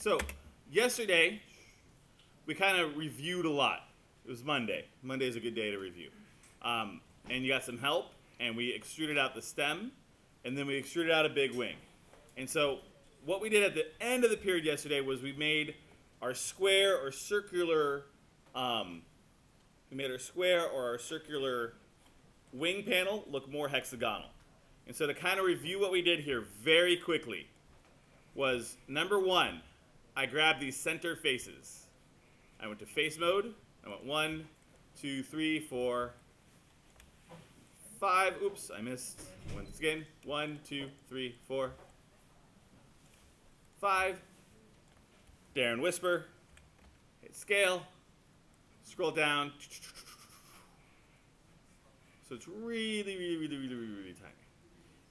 So, yesterday, we kind of reviewed a lot. It was Monday. Monday is a good day to review. Um, and you got some help, and we extruded out the stem, and then we extruded out a big wing. And so, what we did at the end of the period yesterday was we made our square or circular, um, we made our square or our circular wing panel look more hexagonal. And so to kind of review what we did here very quickly was number one, I grabbed these center faces. I went to face mode. I went one, two, three, four, five. Oops, I missed. Once again. One, two, three, four, five. Darren Whisper. Hit scale. Scroll down. So it's really, really, really, really, really, really tiny.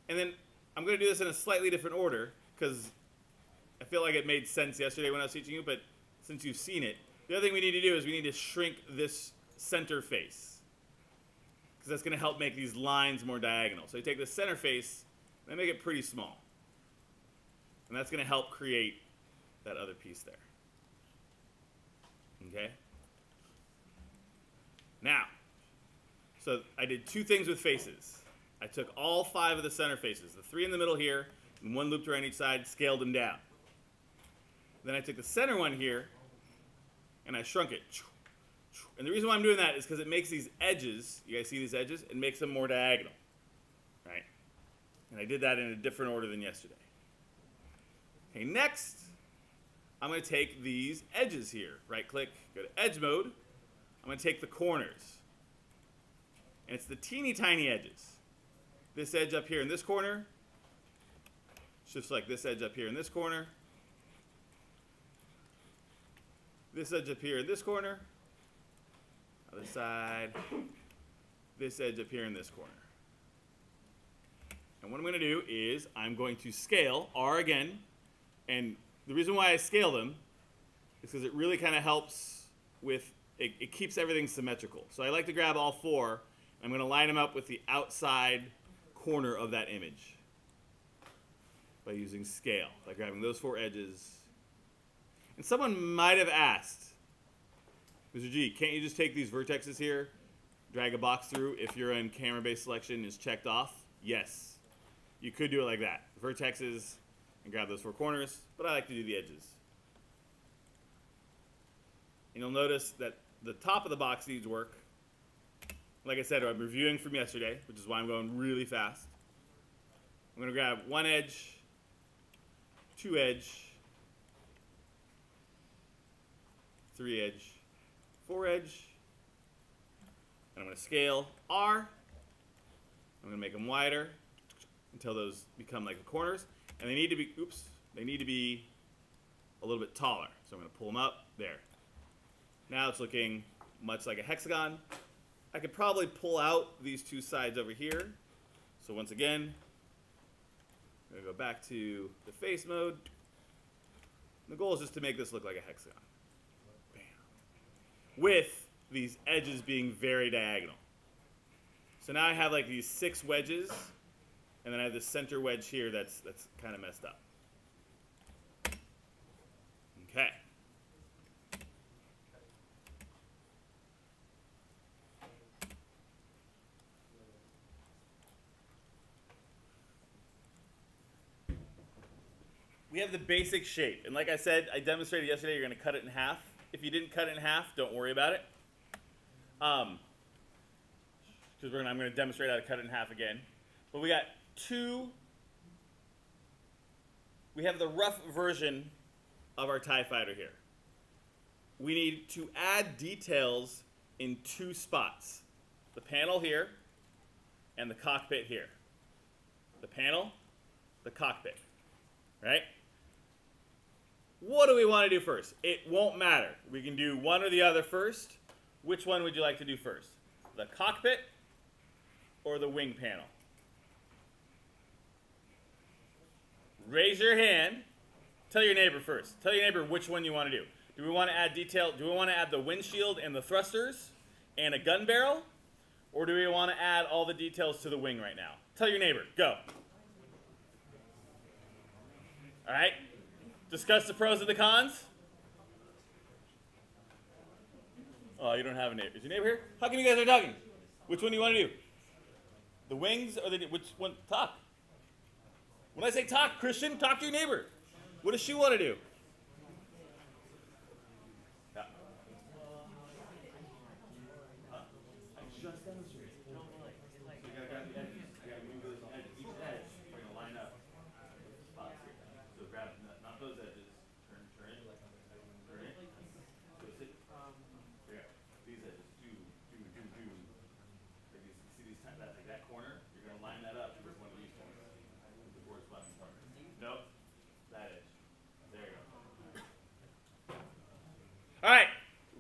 And then I'm going to do this in a slightly different order because I feel like it made sense yesterday when I was teaching you, but since you've seen it, the other thing we need to do is we need to shrink this center face because that's going to help make these lines more diagonal. So you take the center face and make it pretty small. And that's going to help create that other piece there. Okay? Now, so I did two things with faces. I took all five of the center faces, the three in the middle here, and one looped around each side, scaled them down. Then I took the center one here, and I shrunk it. And the reason why I'm doing that is because it makes these edges, you guys see these edges? It makes them more diagonal, right? And I did that in a different order than yesterday. Okay, next, I'm going to take these edges here. Right click, go to edge mode. I'm going to take the corners. And it's the teeny tiny edges. This edge up here in this corner, just like this edge up here in this corner. This edge up here in this corner. Other side. This edge up here in this corner. And what I'm going to do is I'm going to scale R again. And the reason why I scale them is because it really kind of helps with, it, it keeps everything symmetrical. So I like to grab all four. I'm going to line them up with the outside corner of that image by using scale, by grabbing those four edges. And someone might have asked, Mr. G, can't you just take these vertexes here, drag a box through if you're in camera-based selection is checked off? Yes. You could do it like that. Vertexes and grab those four corners, but I like to do the edges. And you'll notice that the top of the box needs work. Like I said, I'm reviewing from yesterday, which is why I'm going really fast. I'm going to grab one edge, two edge, three edge, four edge. And I'm going to scale R. I'm going to make them wider until those become like the corners. And they need to be, oops, they need to be a little bit taller. So I'm going to pull them up, there. Now it's looking much like a hexagon. I could probably pull out these two sides over here. So once again, I'm going to go back to the face mode. The goal is just to make this look like a hexagon. With these edges being very diagonal. So now I have like these six wedges, and then I have the center wedge here that's, that's kind of messed up. Okay. we have the basic shape. And like I said, I demonstrated yesterday, you're going to cut it in half. If you didn't cut it in half, don't worry about it. Um, because I'm going to demonstrate how to cut it in half again. But we got two, we have the rough version of our TIE fighter here. We need to add details in two spots. The panel here and the cockpit here. The panel, the cockpit, right? What do we want to do first? It won't matter. We can do one or the other first. Which one would you like to do first? The cockpit or the wing panel? Raise your hand. Tell your neighbor first. Tell your neighbor which one you want to do. Do we want to add detail? Do we want to add the windshield and the thrusters and a gun barrel? Or do we want to add all the details to the wing right now? Tell your neighbor. Go. All right? Discuss the pros and the cons? Oh, you don't have a neighbor. Is your neighbor here? How come you guys are talking? Which one do you want to do? The wings or the which one? Talk. When I say talk, Christian, talk to your neighbor. What does she want to do? Yeah. Huh? I just demonstrated. So you gotta grab the edges. I gotta move those edges. Each edge, we're gonna line up spots here. So grab not, not those edges. Turn, turn it. Turn it. Twist it. Here. These edges. Do, do, do, do. Like these, see these that, like that corner? You're gonna line that up with one of these corners. With the corresponding corner. Nope. That edge. There you go. All right.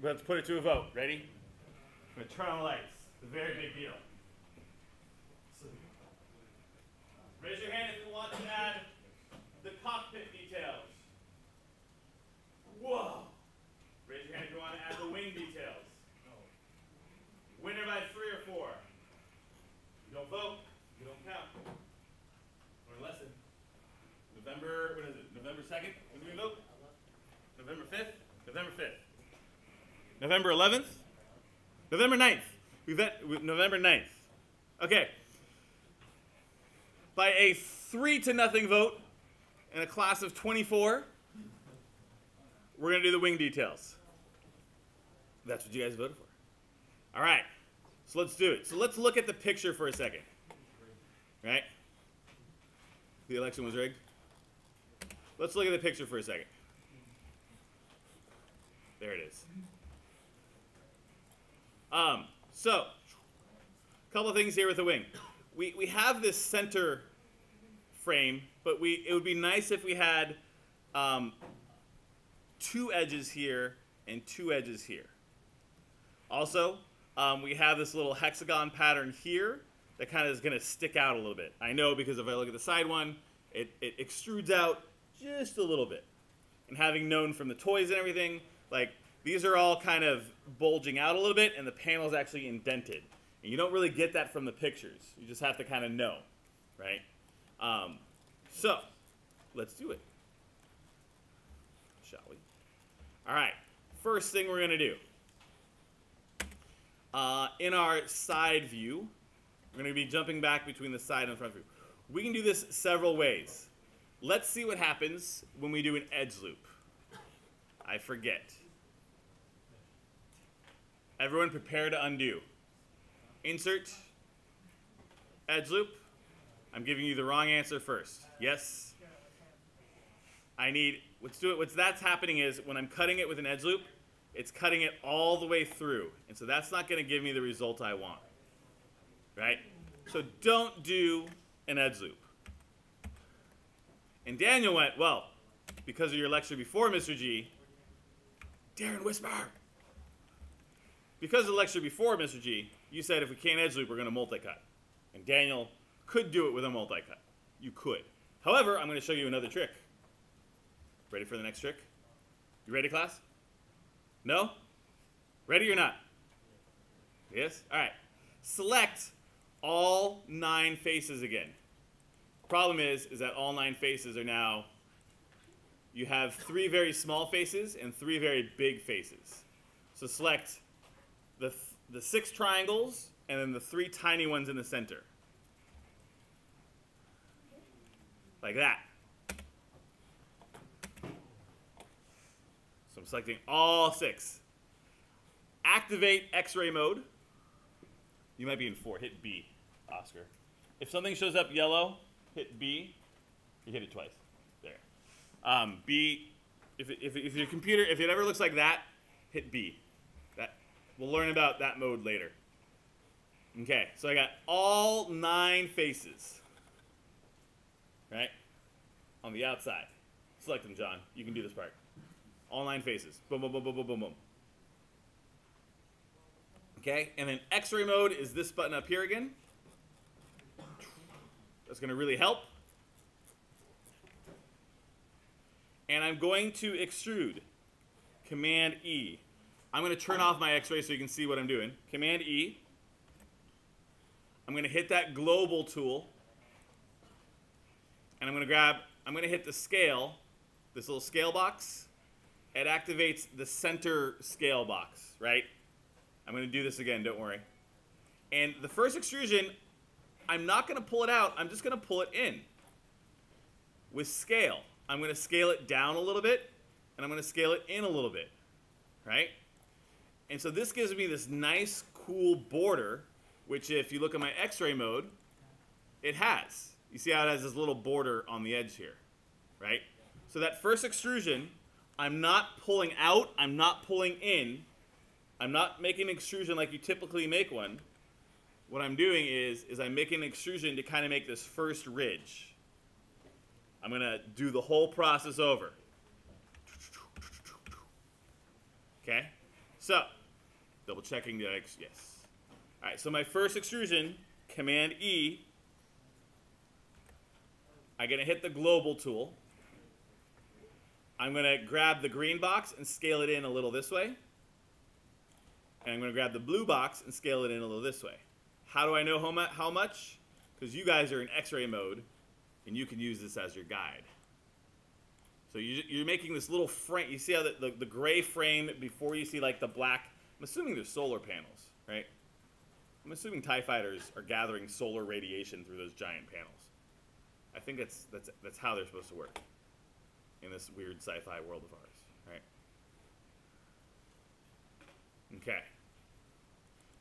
Let's put it to a vote. Ready? I'm gonna turn on the lights. It's a very big deal. Raise your hand if you want to add the cockpit details. Whoa. Raise your hand if you want to add the wing details. Winner by three or four. You don't vote, you don't count. Or lesson. November, what is it? November 2nd? When do we vote? November 5th? November 5th. November 11th? November 9th. We've got November 9th. Okay. By a three to nothing vote in a class of 24, we're going to do the wing details. That's what you guys voted for. All right. So let's do it. So let's look at the picture for a second. Right? The election was rigged. Let's look at the picture for a second. There it is. Um, so, a couple of things here with the wing. We, we have this center frame, but we it would be nice if we had um, two edges here and two edges here. Also, um, we have this little hexagon pattern here that kind of is going to stick out a little bit. I know because if I look at the side one, it, it extrudes out just a little bit. And having known from the toys and everything, like these are all kind of bulging out a little bit and the panel is actually indented. And you don't really get that from the pictures. You just have to kind of know, right? Um, so, let's do it. Shall we? All right, first thing we're going to do. Uh, in our side view, we're going to be jumping back between the side and the front view. We can do this several ways. Let's see what happens when we do an edge loop. I forget. Everyone prepare to undo. Insert. Edge loop. I'm giving you the wrong answer first. Yes? I need, let's do it. What's that's happening is when I'm cutting it with an edge loop, it's cutting it all the way through. And so that's not going to give me the result I want. Right? So don't do an edge loop. And Daniel went, well, because of your lecture before, Mr. G, Darren Whisper. Because of the lecture before, Mr. G, you said if we can't edge loop, we're going to multi-cut. And Daniel could do it with a multi-cut. You could. However, I'm going to show you another trick. Ready for the next trick? You ready, class? No? Ready or not? Yes? All right. Select all nine faces again. Problem is, is that all nine faces are now, you have three very small faces and three very big faces. So select the, the six triangles and then the three tiny ones in the center. Like that. So I'm selecting all six. Activate X-ray mode. You might be in four. Hit B, Oscar. If something shows up yellow, hit B. You hit it twice. There. Um, B. If, if, if your computer, if it ever looks like that, hit B. That we'll learn about that mode later. Okay, so I got all nine faces. Right? On the outside. Select them, John. You can do this part. All nine faces. Boom, boom, boom, boom, boom, boom, boom. Okay, and then X-ray mode is this button up here again. That's going to really help. And I'm going to extrude. Command E. I'm going to turn off my X-ray so you can see what I'm doing. Command E. I'm going to hit that global tool. And I'm going to grab, I'm going to hit the scale this little scale box, it activates the center scale box, right? I'm going to do this again, don't worry. And the first extrusion, I'm not going to pull it out, I'm just going to pull it in. With scale, I'm going to scale it down a little bit, and I'm going to scale it in a little bit, right? And so this gives me this nice, cool border, which if you look at my x-ray mode, it has. You see how it has this little border on the edge here, right? So that first extrusion, I'm not pulling out, I'm not pulling in, I'm not making an extrusion like you typically make one. What I'm doing is, is I'm making an extrusion to kind of make this first ridge. I'm going to do the whole process over. Okay? So, double checking the X, yes. All right, so my first extrusion, Command E, I'm going to hit the global tool. I'm going to grab the green box and scale it in a little this way. And I'm going to grab the blue box and scale it in a little this way. How do I know how, how much? Because you guys are in x-ray mode, and you can use this as your guide. So you, are making this little frame. You see how the, the, the gray frame before you see like the black. I'm assuming there's solar panels, right? I'm assuming TIE fighters are gathering solar radiation through those giant panels. I think that's, that's, that's how they're supposed to work in this weird sci-fi world of ours, right? Okay.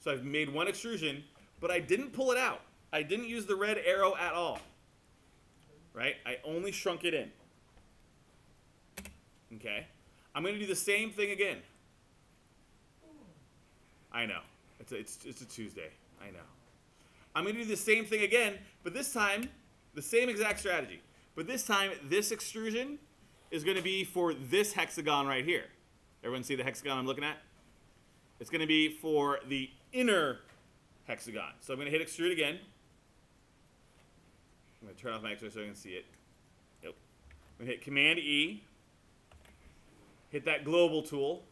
So I've made one extrusion, but I didn't pull it out. I didn't use the red arrow at all, right? I only shrunk it in. Okay. I'm going to do the same thing again. I know. It's a, it's, it's a Tuesday. I know. I'm going to do the same thing again, but this time, the same exact strategy. But this time, this extrusion is going to be for this hexagon right here. Everyone see the hexagon I'm looking at? It's going to be for the inner hexagon. So I'm going to hit extrude again. I'm going to turn off my X-ray so I can see it. Yep. I'm going to hit Command E. Hit that global tool,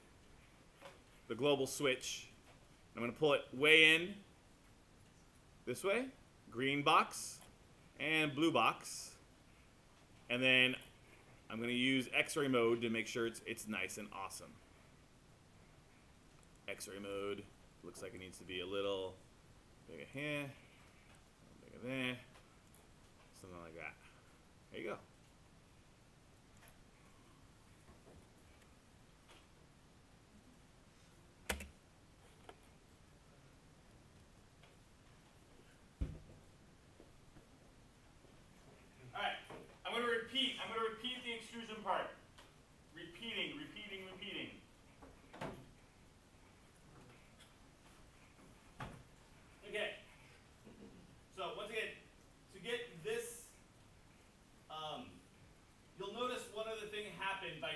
the global switch. I'm going to pull it way in this way, green box and blue box. And then I'm going to use x-ray mode to make sure it's, it's nice and awesome. X-ray mode. Looks like it needs to be a little bigger here, bigger there, something like that. There you go.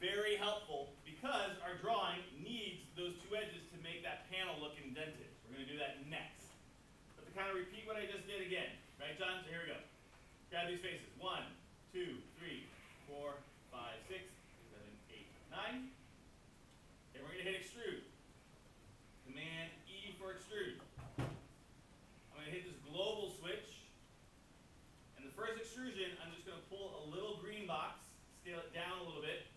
Very helpful because our drawing needs those two edges to make that panel look indented. We're going to do that next. But to kind of repeat what I just did again, right, John? So here we go. Grab these faces. One, two, three, four, five, six, seven, eight, nine. And we're going to hit extrude. Command for extrude. I'm going to hit this global switch. And the first extrusion, I'm just going to pull a little green box, scale it down a little bit,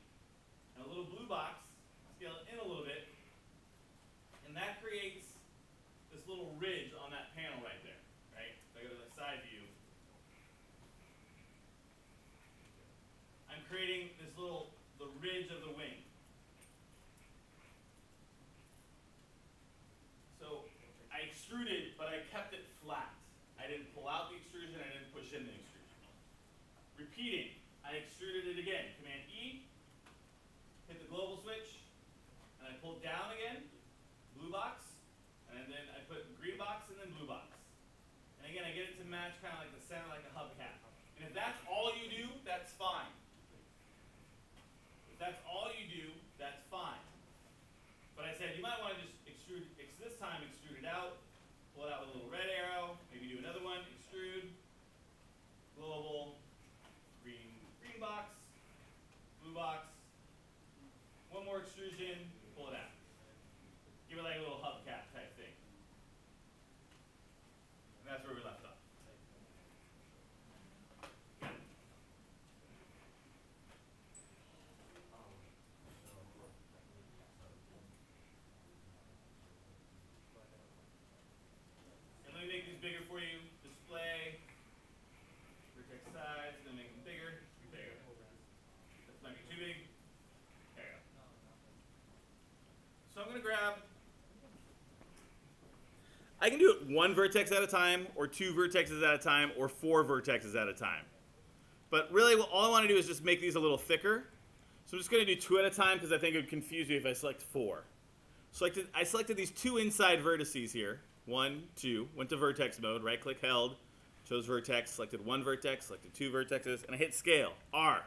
and a little blue box, scale it in a little bit. And that creates this little ridge on that panel right there, right? If I go to the side view, I'm creating this little, the ridge of the wing. extruded, but I kept it flat. I didn't pull out the extrusion, I didn't push in the extrusion. Repeating, I extruded it again. Command E, hit the global switch, and I pulled down again, blue box, and then I put green box and then blue box. And again, I get it to match kind of like the center, like a hubcap. And if that's all you do, that's fine. extrusion, pull it out. Give it like a little hubcap type thing. And that's where we left off. And let me make these bigger for you. Display. Vertex sides, then make them bigger. There you go. That might be too big. There you go. So I'm gonna grab. I can do it one vertex at a time, or two vertexes at a time, or four vertexes at a time. But really, all I want to do is just make these a little thicker. So I'm just going to do two at a time because I think it would confuse you if I select four. Selected, I selected these two inside vertices here. One, two. Went to vertex mode. Right click held. Chose vertex. Selected one vertex. Selected two vertexes. And I hit scale. R.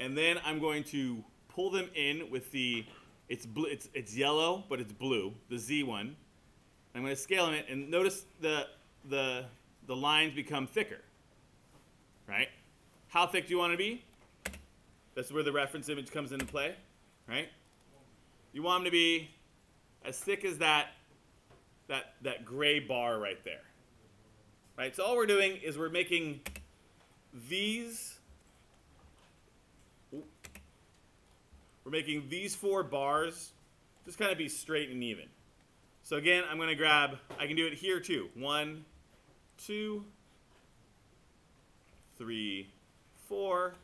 And then I'm going to pull them in with the. It's blue. It's it's yellow, but it's blue. The Z one. I'm going to scale it, and notice the the the lines become thicker. Right? How thick do you want to be? That's where the reference image comes into play, right? You want them to be as thick as that that that gray bar right there. Right? So all we're doing is we're making these we're making these four bars just kind of be straight and even. So again, I'm going to grab I can do it here too. One, two, three, four,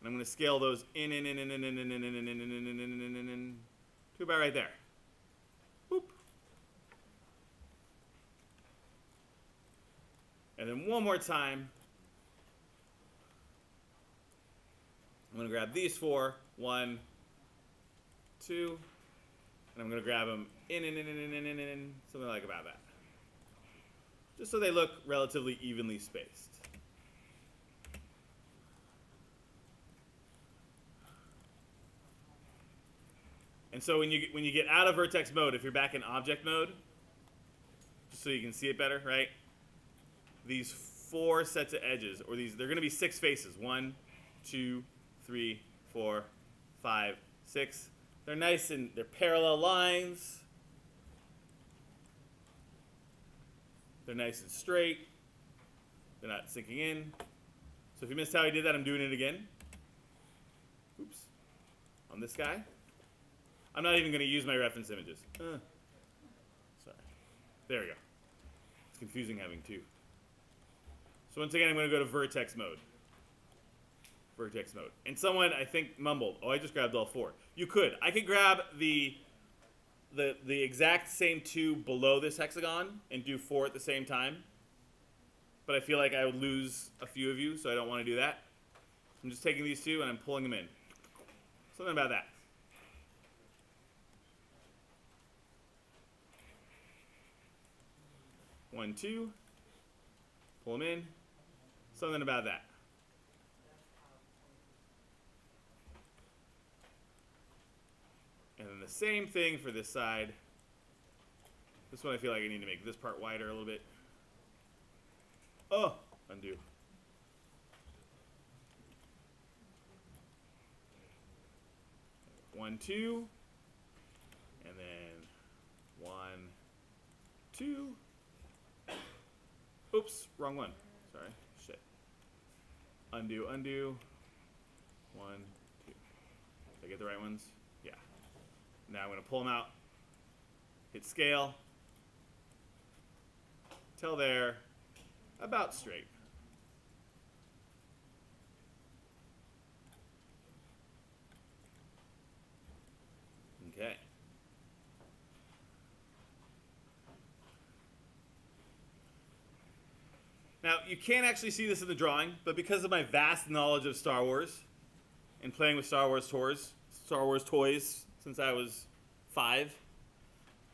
and I'm going to scale those in, in, in, in, in, in, in, in, in, in, in, in, in, in, in, in, in, in, to about right there. Boop. And then one more time. I'm going to grab these four. One, two, and I'm going to grab them in, in, in, in, in, in, in, in, something like about that. Just so they look relatively evenly spaced. And so when you when you get out of vertex mode, if you're back in object mode, just so you can see it better, right? These four sets of edges, or these, they're going to be six faces. One, two, three, four, five, six. They're nice and they're parallel lines. They're nice and straight. They're not sinking in. So if you missed how I did that, I'm doing it again. Oops. On this guy. I'm not even going to use my reference images. Uh, sorry. There we go. It's confusing having two. So once again, I'm going to go to vertex mode. Vertex mode. And someone, I think, mumbled, oh, I just grabbed all four. You could. I could grab the, the, the exact same two below this hexagon and do four at the same time. But I feel like I would lose a few of you, so I don't want to do that. I'm just taking these two and I'm pulling them in. Something about that. One, two. Pull them in. Something about that. And then the same thing for this side. This one I feel like I need to make this part wider a little bit. Oh, undo. One, two. And then one, two. Oops, wrong one. Sorry. Shit. Undo, undo. One, two. Did I get the right ones? Now I'm going to pull them out. Hit scale. Till there. About straight. Okay. Now, you can't actually see this in the drawing, but because of my vast knowledge of Star Wars and playing with Star Wars toys, Star Wars toys since I was five,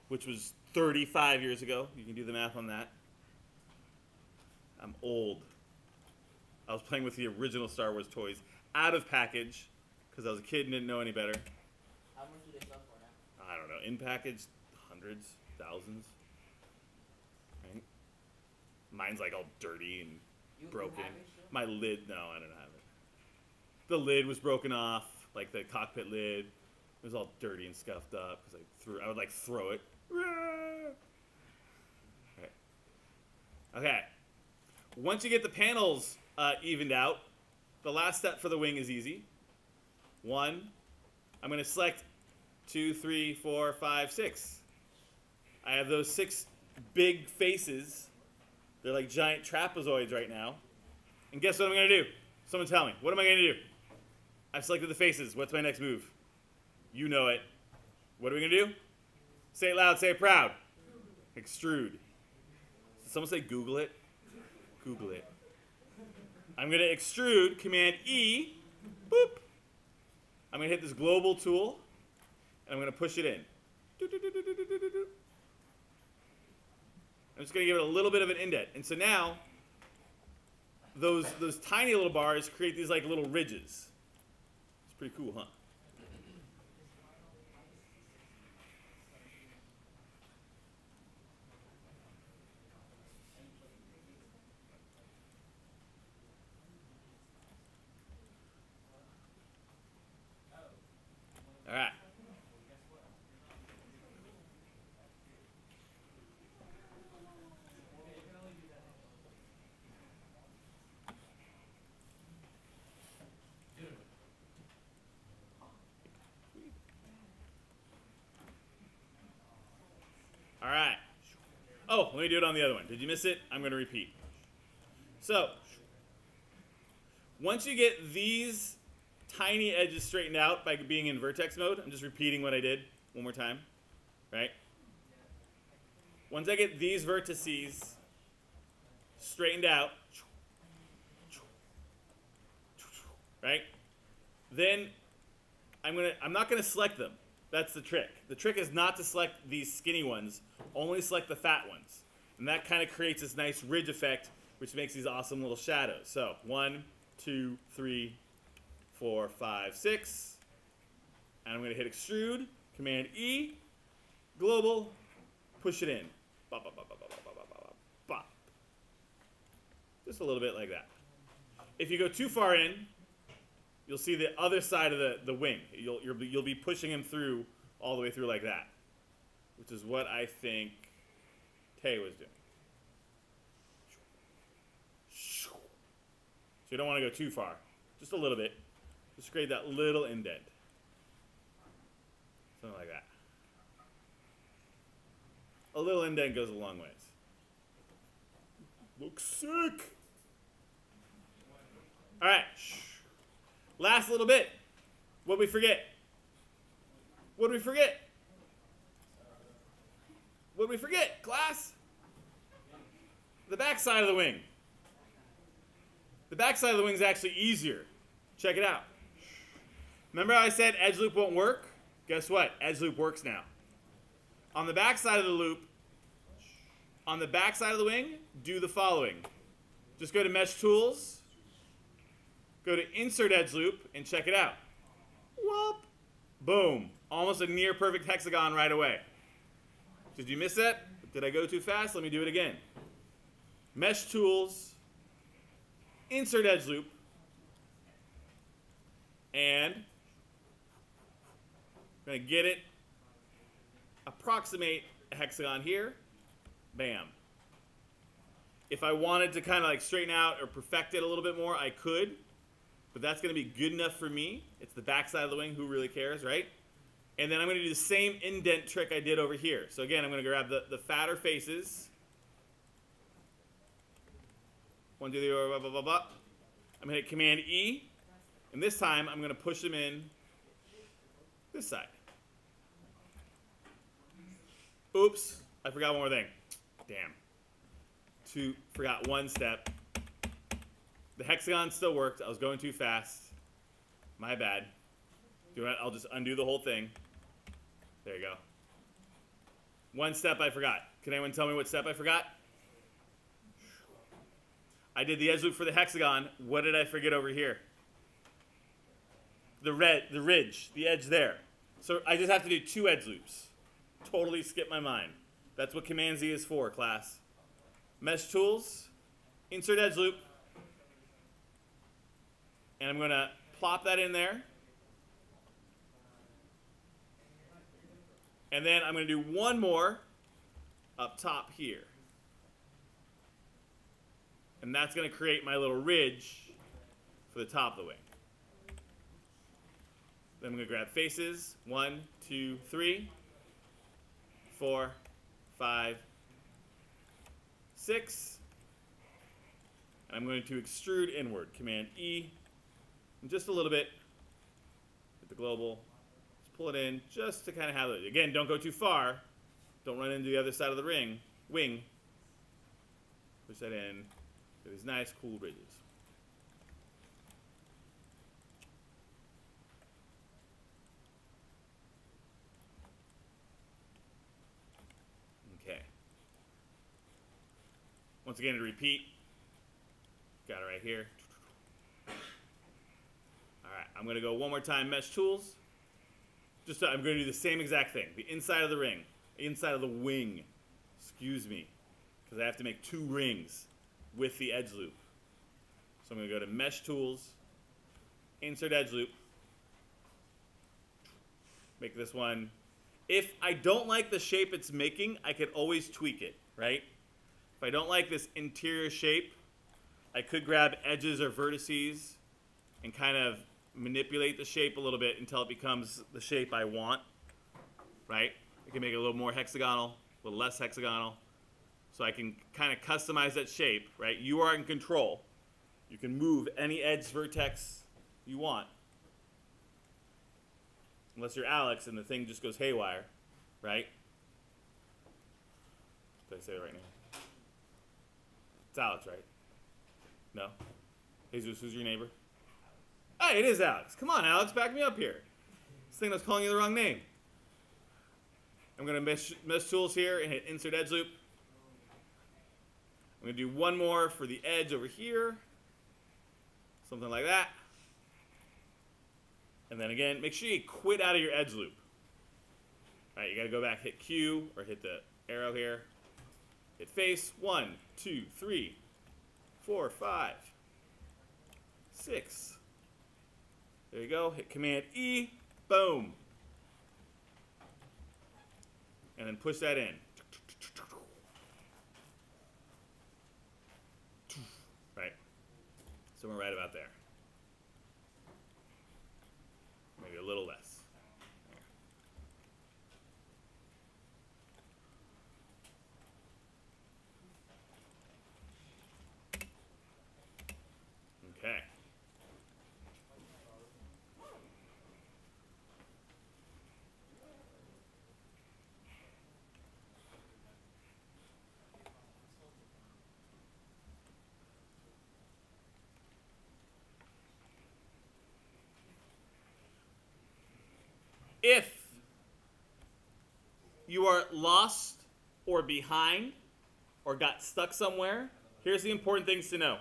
which was 35 years ago, you can do the math on that. I'm old. I was playing with the original Star Wars toys out of package because I was a kid and didn't know any better. How much do they sell for now? I don't know, in package, hundreds, thousands. Right? Mine's like all dirty and You, broken. You have it still? My lid, no, I don't have it. The lid was broken off. like the cockpit lid. It was all dirty and scuffed up because I threw. I would like throw it. Okay. Okay. Once you get the panels uh, evened out, the last step for the wing is easy. One, I'm going to select two, three, four, five, six. I have those six big faces. They're like giant trapezoids right now. And guess what I'm going to do? Someone tell me. What am I going to do? I've selected the faces. What's my next move? You know it. What are we going to do? Say it loud, say it proud. Extrude. Did someone say Google it? Google it. I'm going to extrude, Command E, boop. I'm going to hit this global tool, and I'm going to push it in. I'm just going to give it a little bit of an indent. And so now, those, those tiny little bars create these like little ridges. It's pretty cool, huh? All right. All right. Oh, let me do it on the other one. Did you miss it? I'm going to repeat. So, once you get these tiny edges straightened out by being in vertex mode, I'm just repeating what I did one more time, right? Once I get these vertices straightened out, right? Then I'm gonna I'm not gonna select them. That's the trick. The trick is not to select these skinny ones, only select the fat ones. And that kind of creates this nice ridge effect, which makes these awesome little shadows. So one, two, three, four, five, six. And I'm going to hit extrude, Command E, global, push it in. Bop, bop, bop, bop, bop, bop, bop, bop. Just a little bit like that. If you go too far in, you'll see the other side of the, the wing. You'll, you'll, be, you'll be pushing him through all the way through like that, which is what I think Tay was doing. So you don't want to go too far, just a little bit. Just create that little indent. Something like that. A little indent goes a long ways. Looks sick. All right. Last little bit. What we forget? What did we forget? What did we forget, class? The back side of the wing. The back side of the wing is actually easier. Check it out. Remember how I said edge loop won't work? Guess what? Edge loop works now. On the back side of the loop, on the back side of the wing, do the following. Just go to Mesh Tools, go to Insert Edge Loop, and check it out. Whoop. Boom. Almost a near perfect hexagon right away. Did you miss that? Did I go too fast? Let me do it again. Mesh Tools, Insert Edge Loop, and To get it, approximate a hexagon here, bam. If I wanted to kind of like straighten out or perfect it a little bit more, I could, but that's going to be good enough for me. It's the backside of the wing, who really cares, right? And then I'm going to do the same indent trick I did over here. So again, I'm going to grab the, the fatter faces. One, two, three, blah, blah, blah, blah. I'm going to hit Command E. And this time, I'm going to push them in this side. Oops, I forgot one more thing. Damn. Two, forgot one step. The hexagon still worked. I was going too fast. My bad. Do. I'll just undo the whole thing. There you go. One step I forgot. Can anyone tell me what step I forgot? I did the edge loop for the hexagon. What did I forget over here? The red, the ridge, the edge there. So I just have to do two edge loops totally skipped my mind. That's what Command Z is for, class. Mesh tools, insert edge loop, and I'm going to plop that in there. And then I'm going to do one more up top here. And that's going to create my little ridge for the top of the wing. Then I'm going to grab faces, one, two, three, four, five, six. And I'm going to extrude inward. Command E. And just a little bit. Hit the global. Just pull it in just to kind of have it. Again, don't go too far. Don't run into the other side of the ring. Wing. Push that in. Get these nice, cool ridges. Okay. Once again, to repeat, got it right here. All right, I'm gonna go one more time, mesh tools. Just, I'm gonna do the same exact thing. The inside of the ring, inside of the wing, excuse me, because I have to make two rings with the edge loop. So I'm gonna go to mesh tools, insert edge loop, make this one. If I don't like the shape it's making, I could always tweak it, right? If I don't like this interior shape, I could grab edges or vertices and kind of manipulate the shape a little bit until it becomes the shape I want, right? I can make it a little more hexagonal, a little less hexagonal. So I can kind of customize that shape, right? You are in control. You can move any edge vertex you want. Unless you're Alex and the thing just goes haywire, right? Did I say it right now? It's Alex, right? No? Jesus, who's your neighbor? Hey, it is Alex. Come on, Alex, back me up here. This thing that's calling you the wrong name. I'm going to mesh tools here and hit insert edge loop. I'm going to do one more for the edge over here. Something like that. And then again, make sure you quit out of your edge loop. All right, you got to go back, hit Q, or hit the arrow here. Hit face. One, two, three, four, five, six. There you go. Hit Command E. Boom. And then push that in. Right. So we're right about there. Maybe a little less. Okay. If you are lost or behind or got stuck somewhere, here's the important things to know.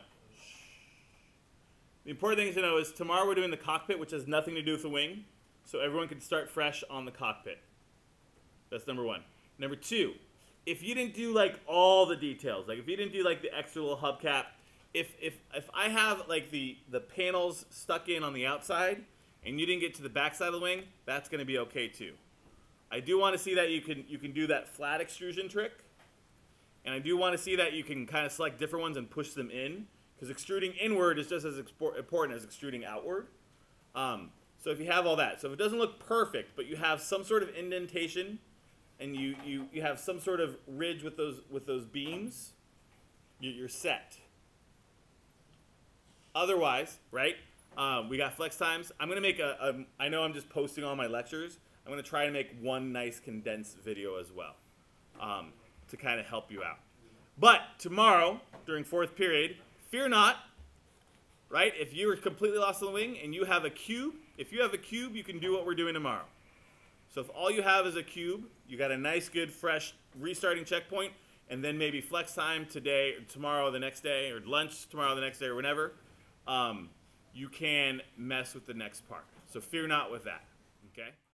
The important things to know is tomorrow we're doing the cockpit, which has nothing to do with the wing, so everyone can start fresh on the cockpit. That's number one. Number two, if you didn't do like all the details, like if you didn't do like the extra little hubcap, if if if I have like the the panels stuck in on the outside and you didn't get to the back side of the wing, that's going to be okay too. I do want to see that you can you can do that flat extrusion trick, and I do want to see that you can kind of select different ones and push them in because extruding inward is just as important as extruding outward. Um, so if you have all that, so if it doesn't look perfect, but you have some sort of indentation, and you you, you have some sort of ridge with those with those beams, you, you're set. Otherwise, right? Um, we got flex times. I'm gonna make a, a. I know I'm just posting all my lectures. I'm gonna try to make one nice condensed video as well, um, to kind of help you out. But tomorrow during fourth period, fear not. Right? If you are completely lost on the wing and you have a cube, if you have a cube, you can do what we're doing tomorrow. So if all you have is a cube, you got a nice, good, fresh restarting checkpoint, and then maybe flex time today, or tomorrow, the next day, or lunch tomorrow, the next day, or whenever. Um, you can mess with the next part. So fear not with that. Okay?